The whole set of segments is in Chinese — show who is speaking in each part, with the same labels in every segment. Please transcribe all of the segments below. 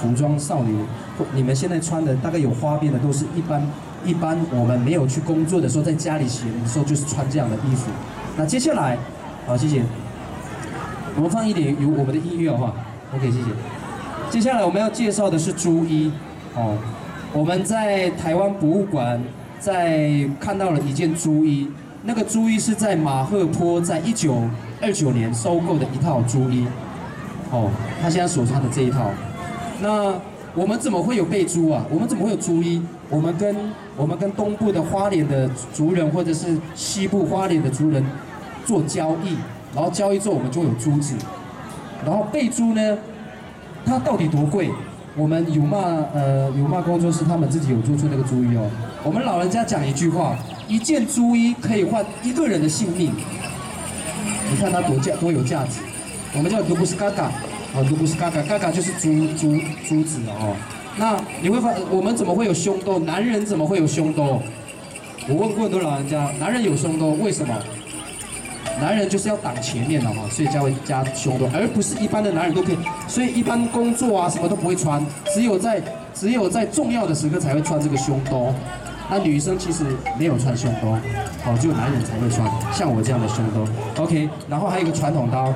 Speaker 1: 服装少女，或你们现在穿的大概有花边的，都是一般一般我们没有去工作的时候，在家里闲的时候就是穿这样的衣服。那接下来，好，谢谢。我们放一点有我们的音乐哈？OK，谢谢。接下来我们要介绍的是朱衣，哦，我们在台湾博物馆在看到了一件朱衣，那个朱衣是在马赫坡在一九二九年收购的一套朱衣，哦，他现在所穿的这一套。那我们怎么会有贝珠啊？我们怎么会有珠衣？我们跟我们跟东部的花莲的族人，或者是西部花莲的族人做交易，然后交易之后我们就有珠子，然后贝珠呢，它到底多贵？我们有骂呃有骂工作室他们自己有做出那个珠衣哦。我们老人家讲一句话，一件珠衣可以换一个人的性命。你看它多价多有价值，我们叫都不是嘎嘎，啊都不是嘎嘎，嘎嘎就是珠珠珠子哦。那你会发，我们怎么会有胸兜？男人怎么会有胸兜？我问过很多老人家，男人有胸兜，为什么？男人就是要挡前面的哈，所以才会加胸兜，而不是一般的男人都可以。所以一般工作啊什么都不会穿，只有在只有在重要的时刻才会穿这个胸兜。那女生其实没有穿胸兜，好，只有男人才会穿，像我这样的胸兜。OK，然后还有个传统刀，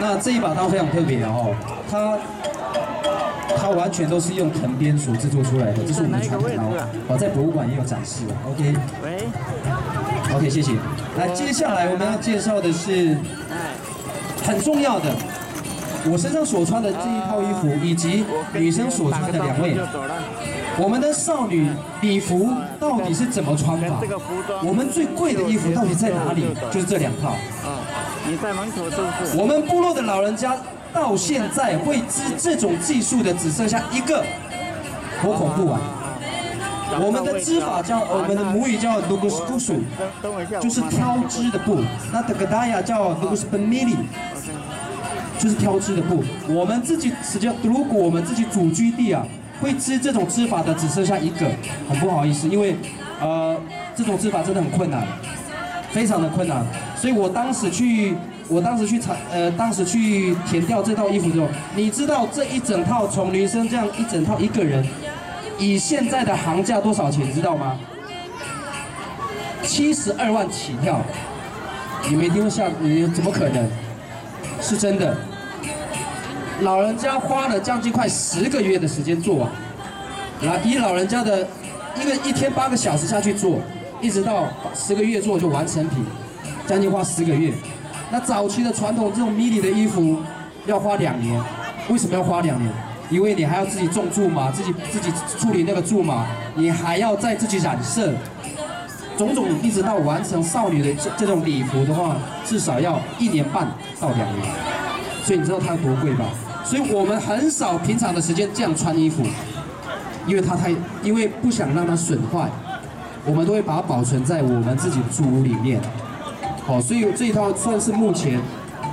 Speaker 1: 那这一把刀非常特别哦，它它完全都是用藤编所制作出来的，这是我们的传统刀，好，在博物馆也有展示。OK。喂。OK，谢谢。来，接下来我们要介绍的是很重要的，我身上所穿的这一套衣服，以及女生所穿的两位，我们的少女礼服到底是怎么穿法？我们最贵的衣服到底在哪里？就是这两套。啊，你在门口是不是？我们部落的老人家到现在会织这种技术的只剩下一个，好恐怖啊！我们的织法叫我们的母语叫 lugus kusu，就是挑织的布。那 a g d a y a 叫 Lugus Benmili，就是挑织的布。我们自己实际上，如果我们自己祖居地啊，会织这种织法的只剩下一个，很不好意思，因为呃这种织法真的很困难，非常的困难。所以我当时去，我当时去查，呃当时去填掉这套衣服之后，你知道这一整套从女生这样一整套一个人。以现在的行价多少钱，知道吗？七十二万起跳，你没听过下？你怎么可能？是真的。老人家花了将近快十个月的时间做完，来以老人家的一个一天八个小时下去做，一直到十个月做就完成品，将近花十个月。那早期的传统这种迷你的衣服要花两年，为什么要花两年？因为你还要自己种苎麻，自己自己处理那个苎麻，你还要再自己染色，种种一直到完成少女的这这种礼服的话，至少要一年半到两年。所以你知道它有多贵吧？所以我们很少平常的时间这样穿衣服，因为它太，因为不想让它损坏，我们都会把它保存在我们自己的住屋里面。好，所以这一套算是目前。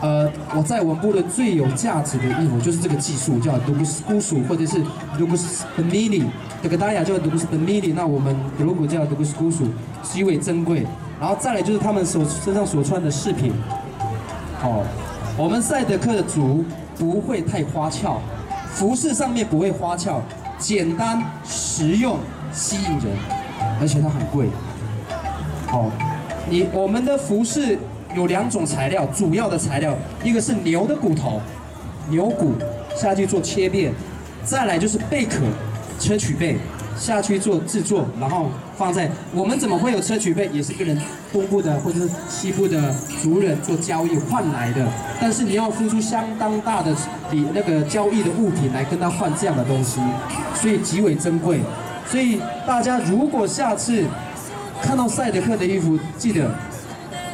Speaker 1: 呃，我在我们部的最有价值的衣服就是这个技术，叫独孤孤属，或者是独孤斯本米里，这个大家叫独孤斯本米里，那我们如果叫独孤孤属，极为珍贵。然后再来就是他们所身上所穿的饰品，哦，我们赛德克的族不会太花俏，服饰上面不会花俏，简单实用，吸引人，而且它很贵。好，你我们的服饰。有两种材料，主要的材料，一个是牛的骨头，牛骨下去做切片，再来就是贝壳，砗磲贝下去做制作，然后放在我们怎么会有砗磲贝？也是跟人东部的或者是西部的族人做交易换来的，但是你要付出相当大的比那个交易的物品来跟他换这样的东西，所以极为珍贵。所以大家如果下次看到赛德克的衣服，记得。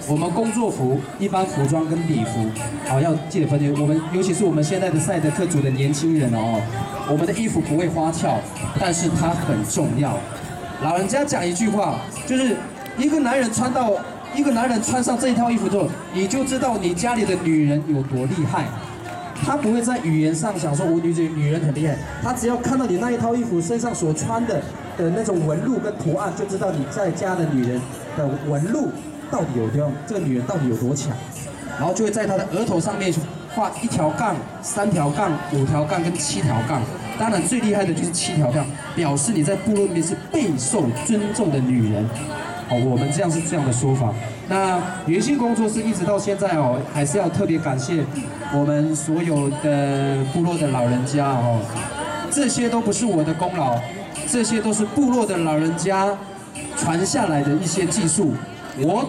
Speaker 1: 我们工作服、一般服装跟礼服，好要记得分清。我们尤其是我们现在的赛德克族的年轻人哦，我们的衣服不会花俏，但是它很重要。老人家讲一句话，就是一个男人穿到一个男人穿上这一套衣服之后，你就知道你家里的女人有多厉害。他不会在语言上想说我女子女人很厉害，他只要看到你那一套衣服身上所穿的的那种纹路跟图案，就知道你在家的女人的纹路。到底有多，这个女人到底有多强？然后就会在她的额头上面画一条杠、三条杠、五条杠跟七条杠。当然最厉害的就是七条杠，表示你在部落里面是备受尊重的女人。哦，我们这样是这样的说法。那女性工作室一直到现在哦，还是要特别感谢我们所有的部落的老人家哦，这些都不是我的功劳，这些都是部落的老人家传下来的一些技术。我。